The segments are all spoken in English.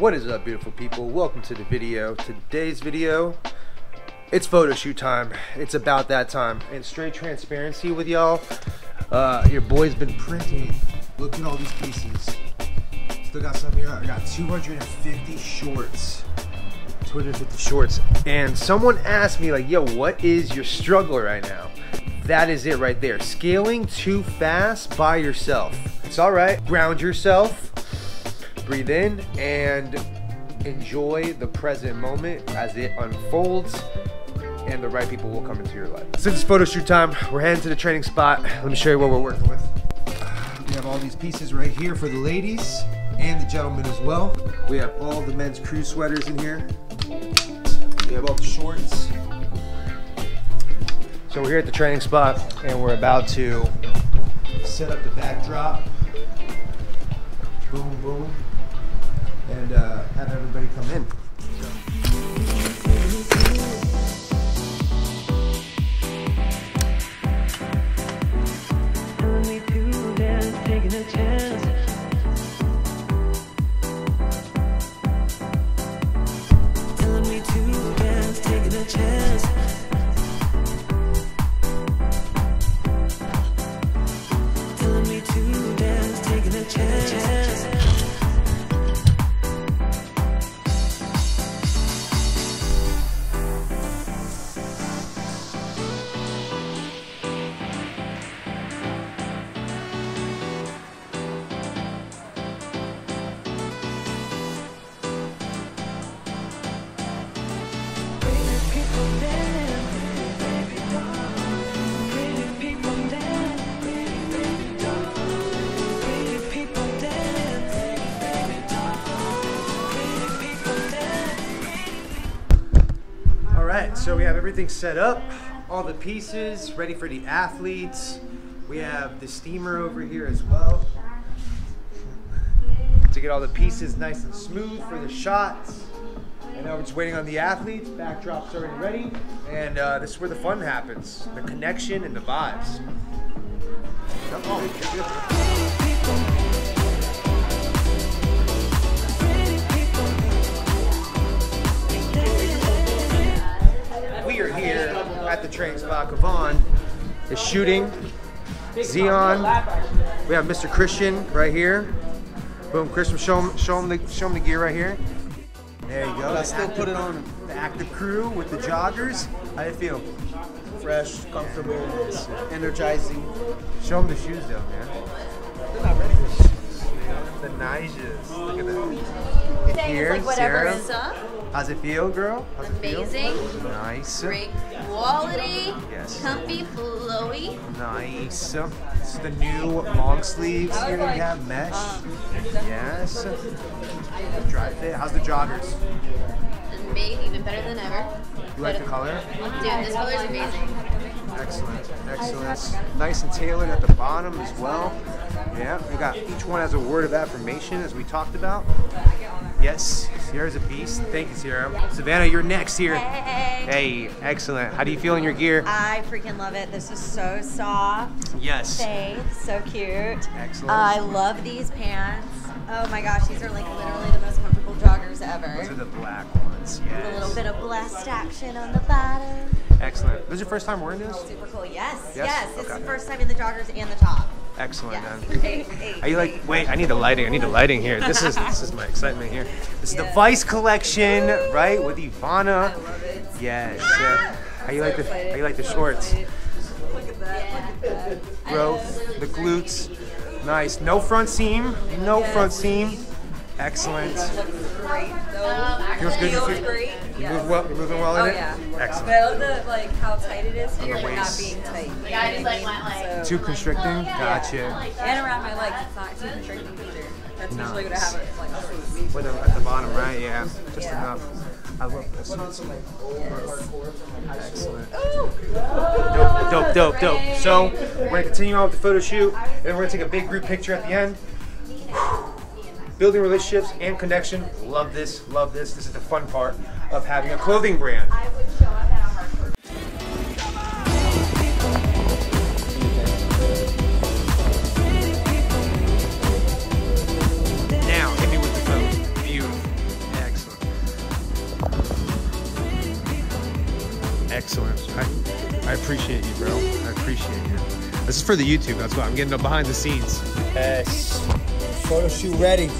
What is up beautiful people? Welcome to the video. Today's video, it's photo shoot time. It's about that time. And straight transparency with y'all, uh, your boy's been printing. Look at all these pieces. Still got some here. I got 250 shorts. 250 shorts. And someone asked me like, yo, what is your struggle right now? That is it right there. Scaling too fast by yourself. It's all right. Ground yourself. Breathe in and enjoy the present moment as it unfolds and the right people will come into your life. Since it's photo shoot time, we're heading to the training spot. Let me show you what we're working with. We have all these pieces right here for the ladies and the gentlemen as well. We have all the men's crew sweaters in here. We have all the shorts. So we're here at the training spot and we're about to set up the backdrop. Boom, boom. Everybody so we have everything set up, all the pieces ready for the athletes. We have the steamer over here as well to get all the pieces nice and smooth for the shots. And now we're just waiting on the athletes. Backdrop's already ready, and uh, this is where the fun happens: the connection and the vibes. The training is shooting. Xeon. We have Mr. Christian right here. Boom, Christian, show him, show him the, show him the gear right here. There you go. I still put it on. The active crew with the joggers. How do you feel? Fresh, comfortable, energizing. Show them the shoes though, man. They're not ready for The Nijas. Look at that. Saying Here, it's like whatever Sarah. is up. How's it feel, girl? How's it feel? Amazing. Nice. Great quality. Yes. Comfy, flowy. Nice. This is the new long sleeves here. You have mesh. um, yes. Dry fit. How's the joggers? Made even better than ever. You like the color? Dude, this color is amazing. Excellent, excellent. Nice and tailored at the bottom as well. Yeah, we got each one has a word of affirmation as we talked about. Yes, Sierra's a beast. Thank you, Sierra. Savannah, you're next here. Hey. Hey, excellent. How do you feel in your gear? I freaking love it. This is so soft. Yes. Faith, so cute. Excellent. I love these pants. Oh my gosh, these are like literally the most comfortable joggers ever. Those are the black ones. With a little bit of blessed action on the bottom. Excellent. This is your first time wearing this? Super cool. Yes, Yes? yes. This is Okay. the first time in the joggers and the top. Excellent, Yes. man. Are you like? Wait, I need the lighting. I need the lighting here. This is this is my excitement here. This is the Vice collection, right? With Ivana. love it. Yes. yeah. How you like the How you like the shorts? Look at that. Look at that. Growth, the glutes. Nice. No front seam. No front seam. Excellent. Great um, though. Feels good. Feels feel- great. You Yeah. move well. You moving well in Oh it. Excellent. But I love the like how tight it is here, the but not being tight. Yeah, I just like went like. Too constricting. Oh, gotcha. And around my legs, it's not too constricting either. That's usually what I have it like sleeves. With at the bottom, right? Yeah. Just Yeah. enough. I love this. Excellent. Dope, dope, dope, dope. So we're gonna continue on with the photo shoot, and then we're gonna take a big group picture at the end building relationships and connection. Love this, love this. This is the fun part of having a clothing brand. excellent. I, I appreciate you, bro. I appreciate you. This is for the YouTube. That's why I'm getting up behind the scenes. Yes. Photo shoot ready.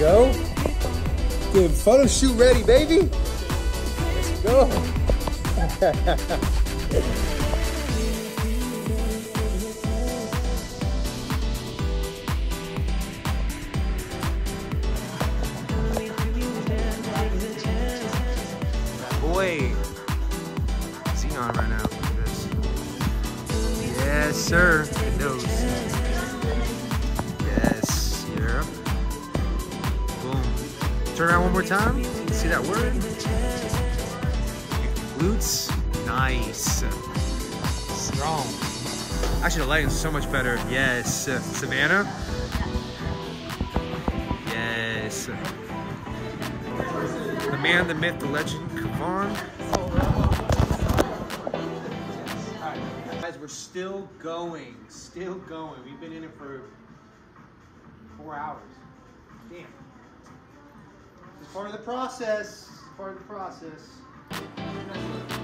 Go. Good photo shoot ready, baby. Let's go. Boy, Xenon right now. Yes, sir. It knows. Turn around one more time. See that word? Glutes. Nice. Strong. Actually, the lighting's so much better. Yes. Savannah. Yes. The man, the myth, the legend, Kavan. Guys, we're still going. Still going. We've been in it for four hours. Damn. It's part of the process. It's part of the process.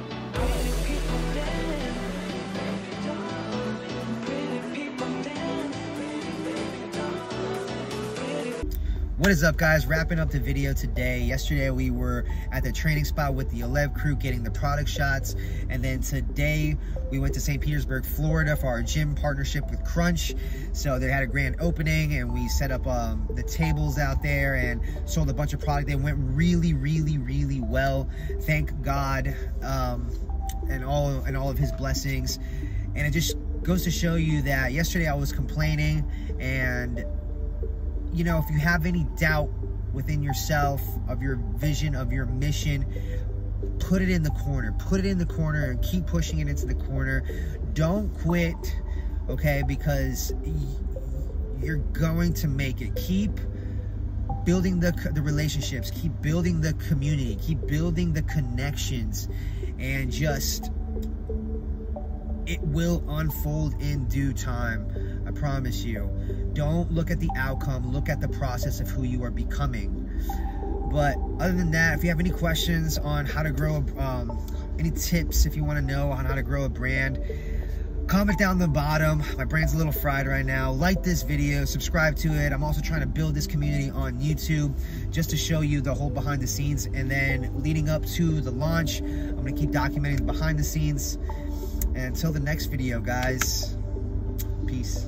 What is up guys? Wrapping up the video today. Yesterday we were at the training spot with the Elev crew getting the product shots. And then today we went to St. Petersburg, Florida for our gym partnership with Crunch. So they had a grand opening and we set up um, the tables out there and sold a bunch of product. They went really, really, really well. Thank God um, and all and all of his blessings. And it just goes to show you that yesterday I was complaining and you know, if you have any doubt within yourself of your vision, of your mission, put it in the corner. Put it in the corner and keep pushing it into the corner. Don't quit, okay? Because you're going to make it. Keep building the, the relationships. Keep building the community. Keep building the connections. And just, it will unfold in due time. I promise you. Don't look at the outcome, look at the process of who you are becoming. But other than that, if you have any questions on how to grow, um, any tips if you want to know on how to grow a brand, comment down the bottom. My brain's a little fried right now. Like this video, subscribe to it. I'm also trying to build this community on YouTube just to show you the whole behind the scenes. And then leading up to the launch, I'm to keep documenting the behind the scenes. And until the next video, guys, peace.